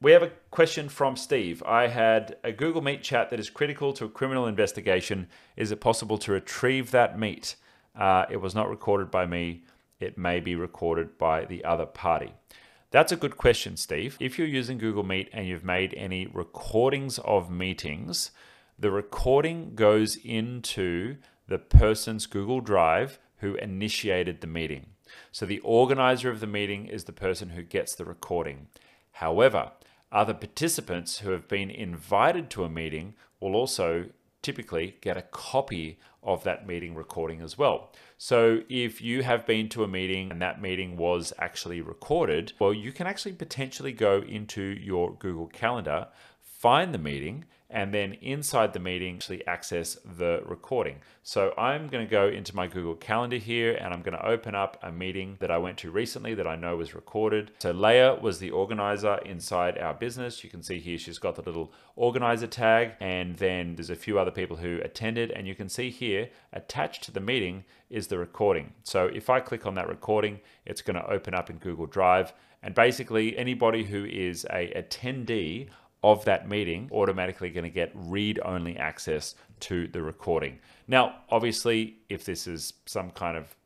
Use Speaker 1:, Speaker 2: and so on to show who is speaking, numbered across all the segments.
Speaker 1: We have a question from Steve. I had a Google Meet chat that is critical to a criminal investigation. Is it possible to retrieve that meet? Uh, it was not recorded by me. It may be recorded by the other party. That's a good question, Steve. If you're using Google Meet and you've made any recordings of meetings, the recording goes into the person's Google Drive who initiated the meeting. So the organizer of the meeting is the person who gets the recording. However, other participants who have been invited to a meeting will also typically get a copy of that meeting recording as well. So if you have been to a meeting and that meeting was actually recorded, well, you can actually potentially go into your Google Calendar, find the meeting, and then inside the meeting actually access the recording. So I'm going to go into my Google Calendar here and I'm going to open up a meeting that I went to recently that I know was recorded. So Leah was the organizer inside our business. You can see here she's got the little organizer tag and then there's a few other people who attended and you can see here attached to the meeting is the recording. So if I click on that recording, it's going to open up in Google Drive and basically anybody who is a attendee of that meeting automatically going to get read only access to the recording. Now, obviously, if this is some kind of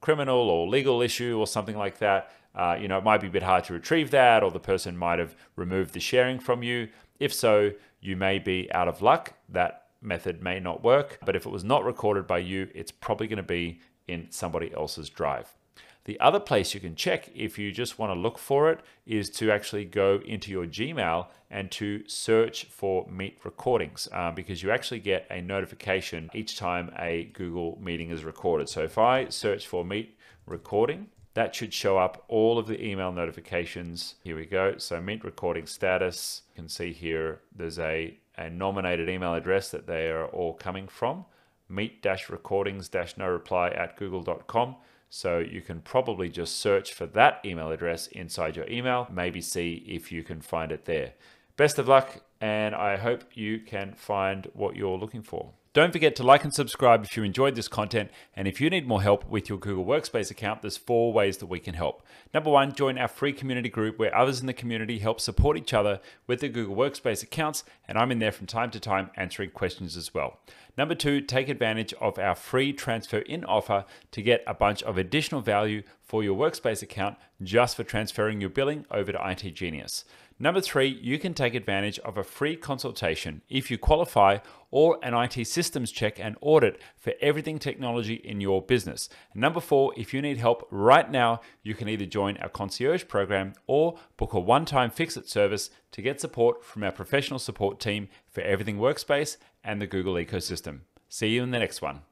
Speaker 1: criminal or legal issue or something like that, uh, you know, it might be a bit hard to retrieve that, or the person might have removed the sharing from you. If so, you may be out of luck. That method may not work. But if it was not recorded by you, it's probably going to be in somebody else's drive. The other place you can check if you just want to look for it is to actually go into your Gmail and to search for Meet recordings um, because you actually get a notification each time a Google meeting is recorded. So if I search for Meet recording, that should show up all of the email notifications. Here we go. So Meet recording status. You can see here there's a, a nominated email address that they are all coming from. Meet-recordings-no reply at google.com. So you can probably just search for that email address inside your email, maybe see if you can find it there. Best of luck, and I hope you can find what you're looking for. Don't forget to like and subscribe if you enjoyed this content. And if you need more help with your Google Workspace account, there's four ways that we can help. Number one, join our free community group where others in the community help support each other with their Google Workspace accounts. And I'm in there from time to time answering questions as well. Number two, take advantage of our free transfer in offer to get a bunch of additional value for your Workspace account just for transferring your billing over to IT Genius. Number three, you can take advantage of a free consultation if you qualify or an IT systems check and audit for everything technology in your business. And number four, if you need help right now, you can either join our concierge program or book a one time fix it service to get support from our professional support team for everything workspace and the Google ecosystem. See you in the next one.